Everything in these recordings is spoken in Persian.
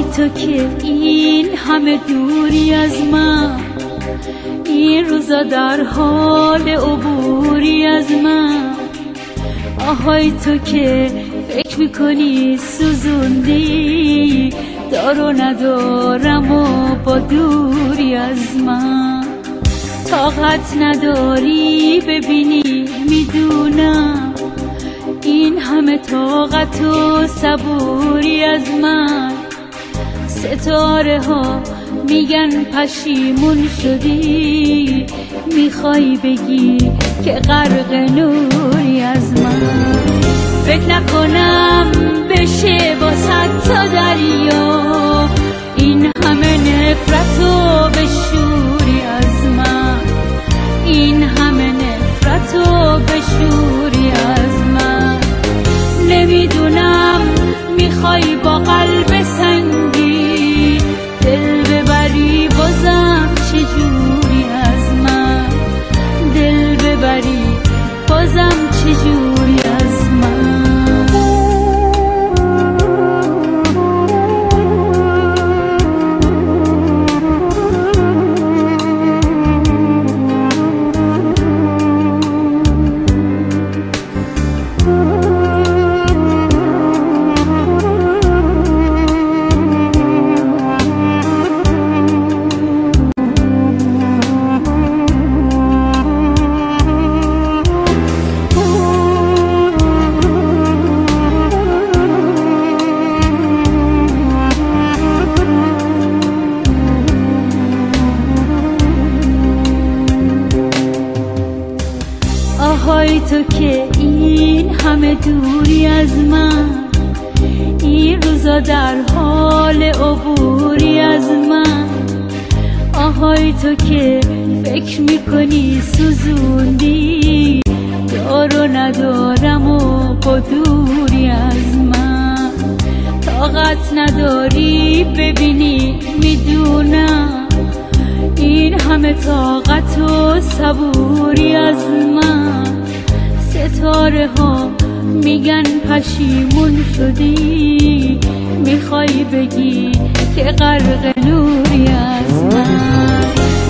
آهای تو که این همه دوری از من این روزا در حال عبوری از من. آهای تو که فکر می‌کنی سوزوندی دارو ندارم و با دوری از من. طاقت نداری ببینی می‌دونم این همه طاقت و صبوری از من. ستاره ها میگن پشیمون شدی. می‌خوای بگی که غرق نوری از من. فکر نکنم بشه با صد تا دریا. این همه نفرت و بشوری از من. این همه نفرت و بشوری همه دوری از من. این روزا در حال عبوری از من. آهای تو که فکر می‌کنی سوزوندی. دارو ندارم و قدوری از من. طاقت نداری ببینی می‌دونم. این همه طاقت و صبوری از من. ستاره ها میگن پشیمون شدی می‌خوای بگی که غرق نوری از من.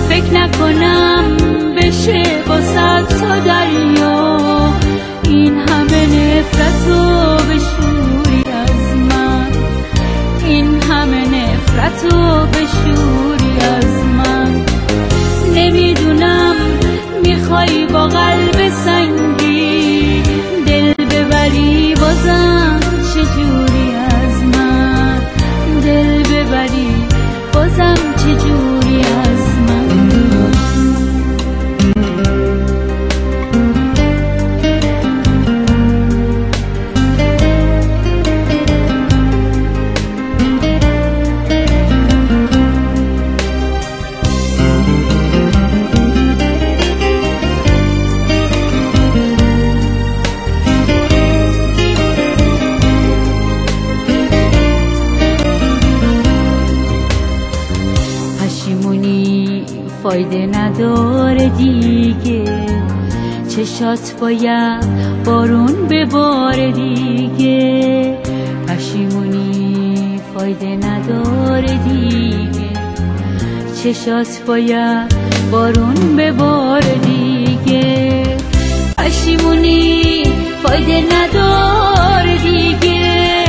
فکر نکنم بشه با صد تا دریا فایده نداره دیگه. چشات باید بارون به بار دیگه. پشیمونی فایده نداره دیگه. چشات باید بارون به بار دیگه. پشیمونی فایده نداره دیگه.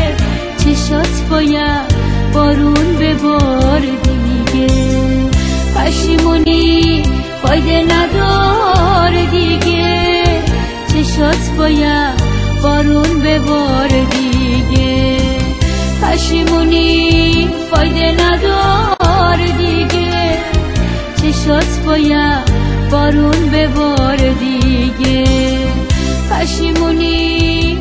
چشات باید بارون به بار پشیمونی فایده نداره دیگه. چشات باید بارون به بار دیگه. پشیمونی فایده نداره دیگه. چشات باید بارون به بار دیگه. پشیمونی